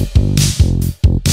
Música